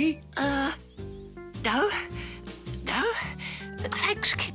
Uh, no. No. Thanks, Kip.